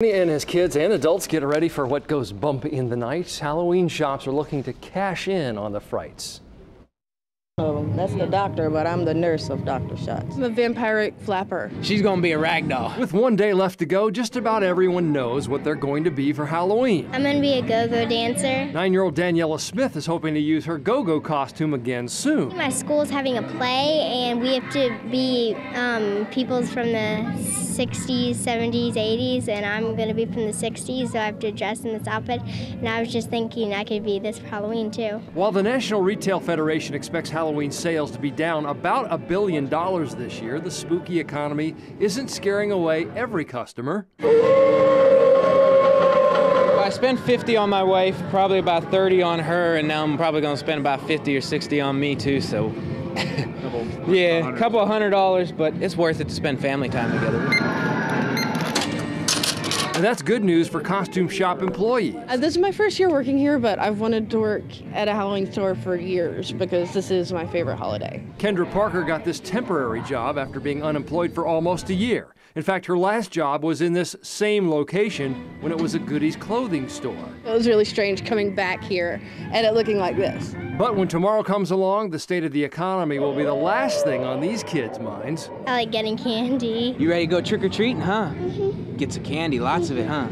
And as kids and adults get ready for what goes bump in the night, Halloween shops are looking to cash in on the frights. Oh, that's the doctor, but I'm the nurse of Dr. Shots. I'm a vampiric flapper. She's gonna be a rag doll. With one day left to go, just about everyone knows what they're going to be for Halloween. I'm gonna be a go-go dancer. Nine-year-old Daniela Smith is hoping to use her go-go costume again soon. My school's having a play, and we have to be um, peoples from the 60s, 70s, 80s, and I'm gonna be from the 60s, so I have to dress in this outfit. And I was just thinking I could be this for Halloween too. While the National Retail Federation expects Halloween sales to be down about a billion dollars this year, the spooky economy isn't scaring away every customer. I spent 50 on my wife, probably about 30 on her, and now I'm probably gonna spend about 50 or 60 on me too, so. Yeah, a couple of hundred dollars, but it's worth it to spend family time together. And that's good news for costume shop employees. Uh, this is my first year working here, but I've wanted to work at a Halloween store for years because this is my favorite holiday. Kendra Parker got this temporary job after being unemployed for almost a year. In fact, her last job was in this same location when it was a Goody's clothing store. It was really strange coming back here and it looking like this. But when tomorrow comes along, the state of the economy will be the last thing on these kids' minds. I like getting candy. You ready to go trick or treating, huh? Mm-hmm. Get some candy, lots of it, huh?